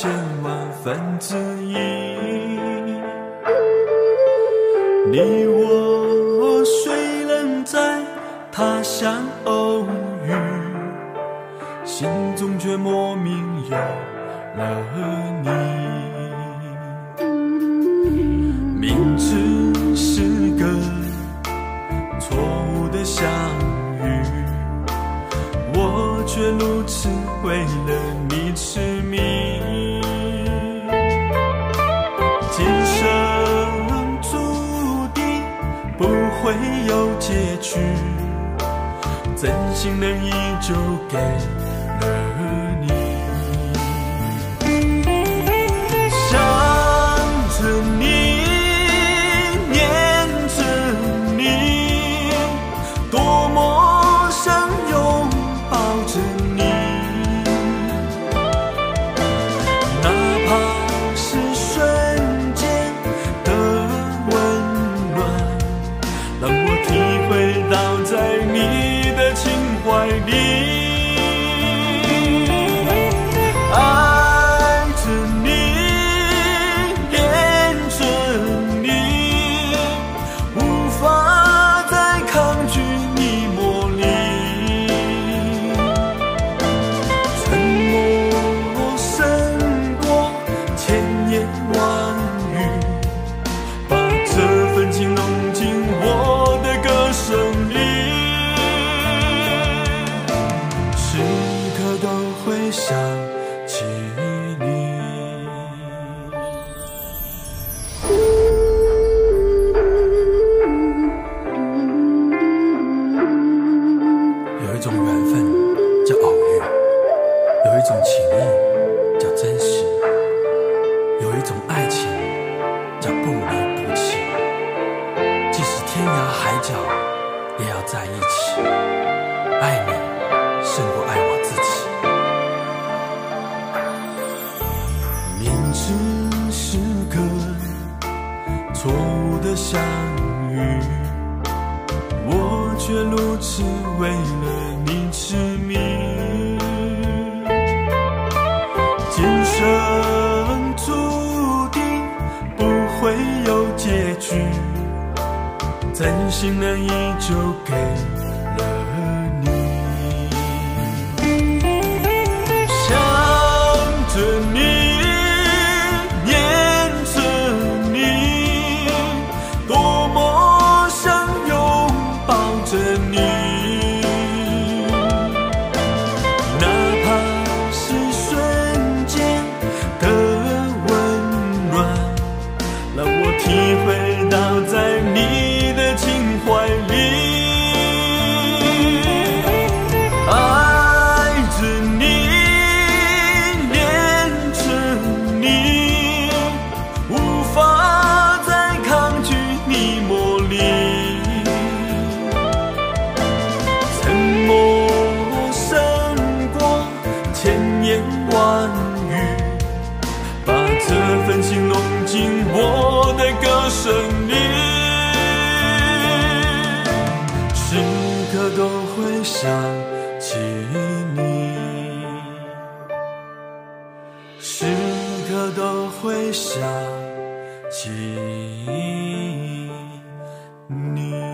千万分之一。你我虽能在他乡偶遇，心中却莫名有了你。明知是个错误的相遇，我却如此为了你痴迷。会有结局，真心的依旧给了你。想着你，念着你，多么想拥抱着你，涯海角，也要在一起。爱你胜过爱我自己。明知是个错误的相遇。我却如此为了你痴真心的依旧给等你，时刻都会想起你，时刻都会想起你。